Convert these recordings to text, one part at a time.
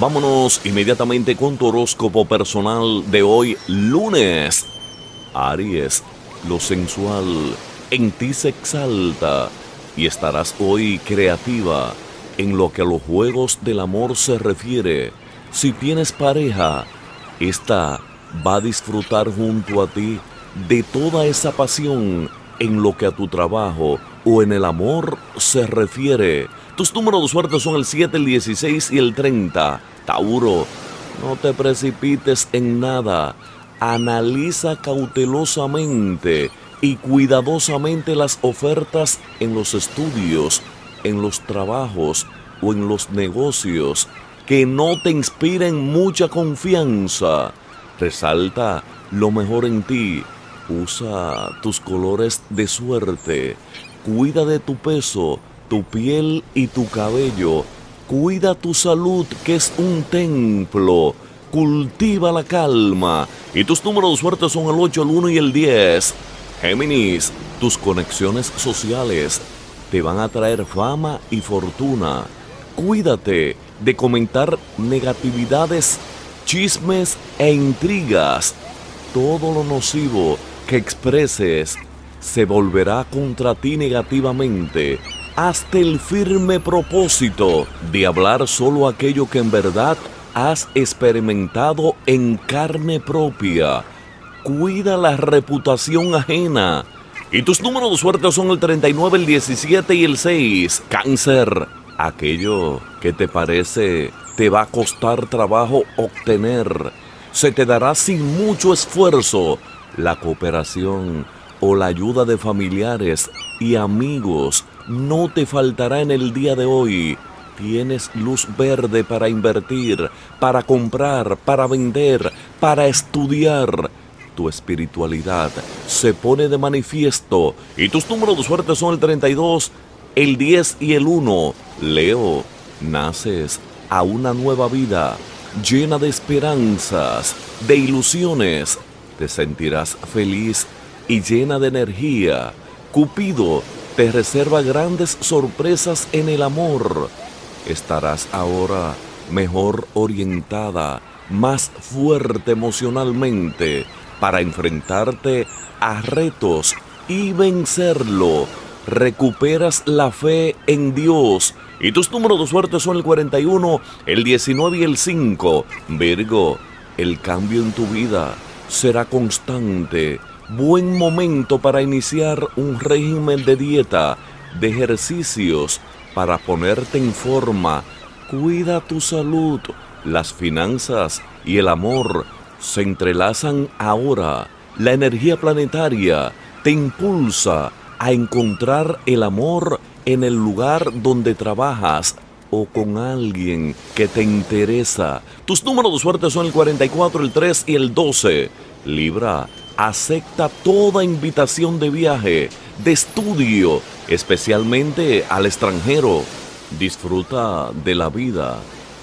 Vámonos inmediatamente con tu horóscopo personal de hoy, lunes. Aries, lo sensual en ti se exalta y estarás hoy creativa en lo que a los juegos del amor se refiere. Si tienes pareja, esta va a disfrutar junto a ti de toda esa pasión en lo que a tu trabajo o en el amor se refiere. Tus números de suerte son el 7, el 16 y el 30. Tauro, no te precipites en nada. Analiza cautelosamente y cuidadosamente las ofertas en los estudios, en los trabajos o en los negocios que no te inspiren mucha confianza. Resalta lo mejor en ti. Usa tus colores de suerte. Cuida de tu peso tu piel y tu cabello. Cuida tu salud, que es un templo. Cultiva la calma. Y tus números de suerte son el 8, el 1 y el 10. Géminis, tus conexiones sociales te van a traer fama y fortuna. Cuídate de comentar negatividades, chismes e intrigas. Todo lo nocivo que expreses se volverá contra ti negativamente hasta el firme propósito de hablar solo aquello que en verdad has experimentado en carne propia. Cuida la reputación ajena. Y tus números de suerte son el 39, el 17 y el 6. Cáncer. Aquello que te parece te va a costar trabajo obtener. Se te dará sin mucho esfuerzo la cooperación o la ayuda de familiares y amigos no te faltará en el día de hoy. Tienes luz verde para invertir, para comprar, para vender, para estudiar. Tu espiritualidad se pone de manifiesto y tus números de suerte son el 32, el 10 y el 1. Leo, naces a una nueva vida llena de esperanzas, de ilusiones. Te sentirás feliz y llena de energía. Cupido te reserva grandes sorpresas en el amor. Estarás ahora mejor orientada, más fuerte emocionalmente para enfrentarte a retos y vencerlo. Recuperas la fe en Dios y tus números de suerte son el 41, el 19 y el 5. Virgo, el cambio en tu vida será constante buen momento para iniciar un régimen de dieta, de ejercicios, para ponerte en forma. Cuida tu salud, las finanzas y el amor se entrelazan ahora. La energía planetaria te impulsa a encontrar el amor en el lugar donde trabajas o con alguien que te interesa. Tus números de suerte son el 44, el 3 y el 12. Libra, acepta toda invitación de viaje, de estudio, especialmente al extranjero. Disfruta de la vida.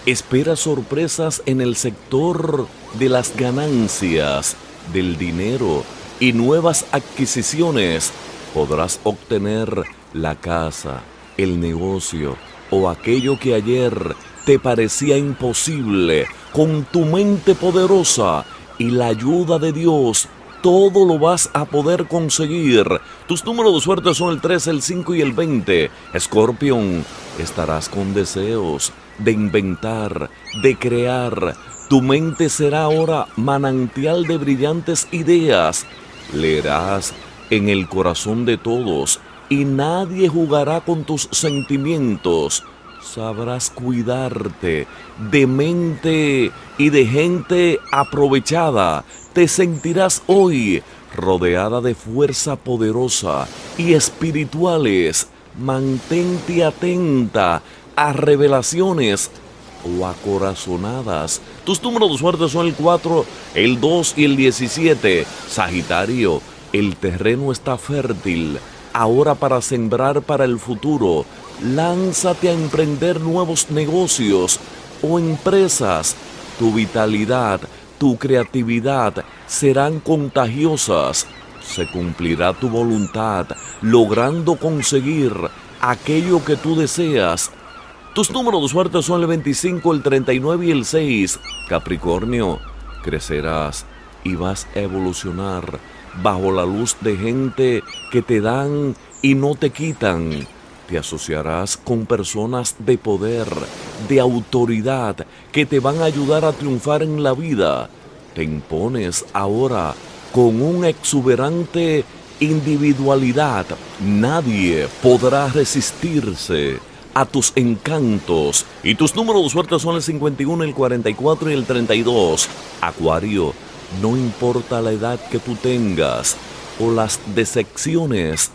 Espera sorpresas en el sector de las ganancias, del dinero y nuevas adquisiciones. Podrás obtener la casa, el negocio o aquello que ayer te parecía imposible. Con tu mente poderosa y la ayuda de Dios todo lo vas a poder conseguir. Tus números de suerte son el 3, el 5 y el 20. Scorpion, estarás con deseos de inventar, de crear. Tu mente será ahora manantial de brillantes ideas. Leerás en el corazón de todos y nadie jugará con tus sentimientos. Sabrás cuidarte de mente y de gente aprovechada te sentirás hoy rodeada de fuerza poderosa y espirituales. Mantente atenta a revelaciones o a corazonadas. Tus números de suerte son el 4, el 2 y el 17. Sagitario, el terreno está fértil. Ahora para sembrar para el futuro, lánzate a emprender nuevos negocios o empresas. Tu vitalidad tu creatividad serán contagiosas. Se cumplirá tu voluntad, logrando conseguir aquello que tú deseas. Tus números de suerte son el 25, el 39 y el 6. Capricornio, crecerás y vas a evolucionar bajo la luz de gente que te dan y no te quitan. Te asociarás con personas de poder, de autoridad, que te van a ayudar a triunfar en la vida. Te impones ahora con un exuberante individualidad. Nadie podrá resistirse a tus encantos. Y tus números de suerte son el 51, el 44 y el 32. Acuario, no importa la edad que tú tengas o las decepciones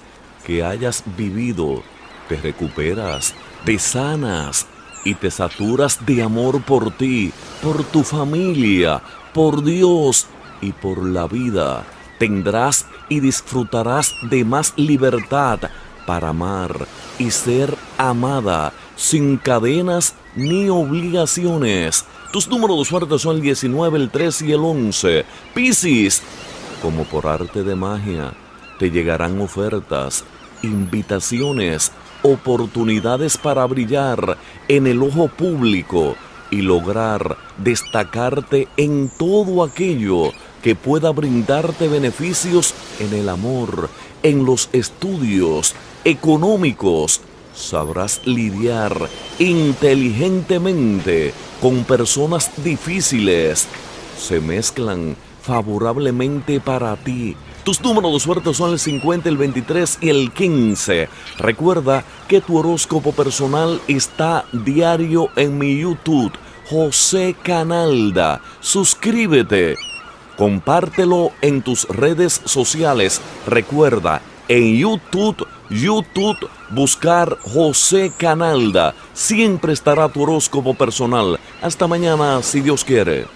que hayas vivido, te recuperas, te sanas y te saturas de amor por ti, por tu familia, por Dios y por la vida. Tendrás y disfrutarás de más libertad para amar y ser amada sin cadenas ni obligaciones. Tus números de suerte son el 19, el 3 y el 11. Piscis, como por arte de magia, te llegarán ofertas, invitaciones, oportunidades para brillar en el ojo público y lograr destacarte en todo aquello que pueda brindarte beneficios en el amor, en los estudios, económicos, sabrás lidiar inteligentemente con personas difíciles. Se mezclan favorablemente para ti. Tus números de suerte son el 50, el 23 y el 15. Recuerda que tu horóscopo personal está diario en mi YouTube, José Canalda. Suscríbete. Compártelo en tus redes sociales. Recuerda, en YouTube YouTube, buscar José Canalda. Siempre estará tu horóscopo personal. Hasta mañana, si Dios quiere.